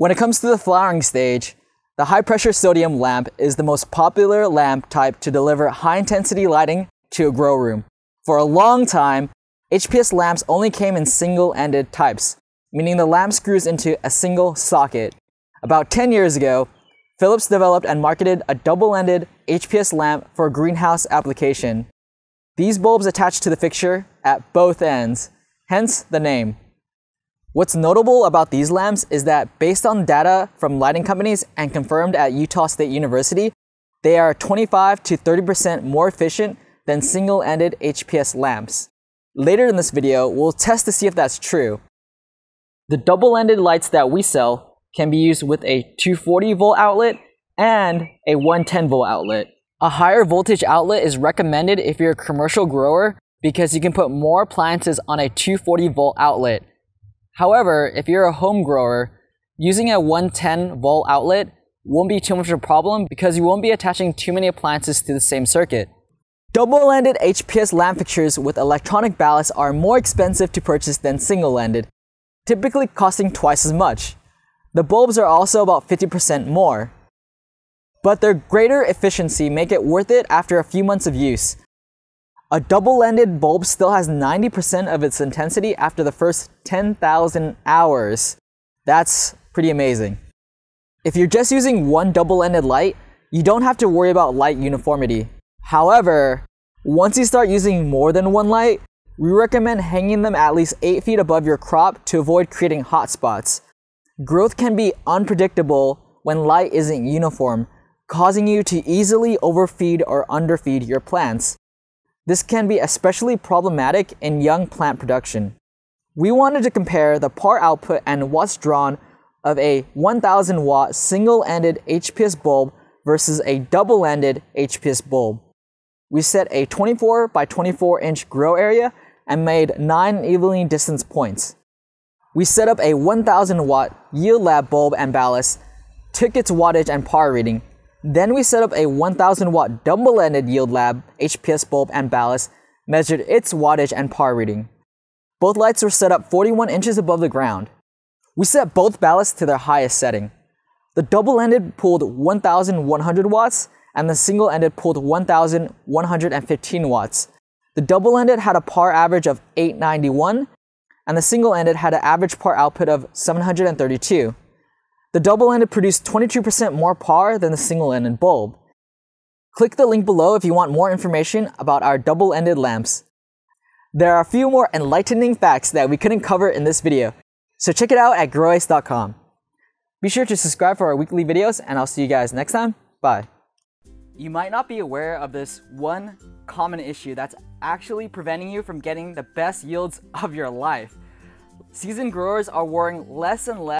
When it comes to the flowering stage, the high pressure sodium lamp is the most popular lamp type to deliver high intensity lighting to a grow room. For a long time, HPS lamps only came in single ended types, meaning the lamp screws into a single socket. About 10 years ago, Philips developed and marketed a double ended HPS lamp for greenhouse application. These bulbs attach to the fixture at both ends, hence the name. What's notable about these lamps is that based on data from lighting companies and confirmed at Utah State University, they are 25 to 30% more efficient than single-ended HPS lamps. Later in this video, we'll test to see if that's true. The double-ended lights that we sell can be used with a 240 volt outlet and a 110 volt outlet. A higher voltage outlet is recommended if you're a commercial grower because you can put more appliances on a 240 volt outlet. However, if you're a home grower, using a 110 volt outlet won't be too much of a problem because you won't be attaching too many appliances to the same circuit. Double-ended HPS lamp fixtures with electronic ballast are more expensive to purchase than single-ended, typically costing twice as much. The bulbs are also about 50% more. But their greater efficiency make it worth it after a few months of use. A double-ended bulb still has 90% of its intensity after the first 10,000 hours. That's pretty amazing. If you're just using one double-ended light, you don't have to worry about light uniformity. However, once you start using more than one light, we recommend hanging them at least 8 feet above your crop to avoid creating hot spots. Growth can be unpredictable when light isn't uniform, causing you to easily overfeed or underfeed your plants. This can be especially problematic in young plant production. We wanted to compare the par output and watts drawn of a 1000 watt single-ended HPS bulb versus a double-ended HPS bulb. We set a 24 by 24 inch grow area and made 9 evenly distanced points. We set up a 1000 watt yield lab bulb and ballast, took its wattage and par reading, then we set up a 1000 watt double-ended yield lab HPS bulb and ballast, measured its wattage and par reading. Both lights were set up 41 inches above the ground. We set both ballasts to their highest setting. The double-ended pulled 1100 watts and the single-ended pulled 1115 watts. The double-ended had a par average of 891 and the single-ended had an average par output of 732. The double-ended produced 22% more par than the single-ended bulb. Click the link below if you want more information about our double-ended lamps. There are a few more enlightening facts that we couldn't cover in this video, so check it out at growace.com. Be sure to subscribe for our weekly videos, and I'll see you guys next time. Bye. You might not be aware of this one common issue that's actually preventing you from getting the best yields of your life. Seasoned growers are worrying less and less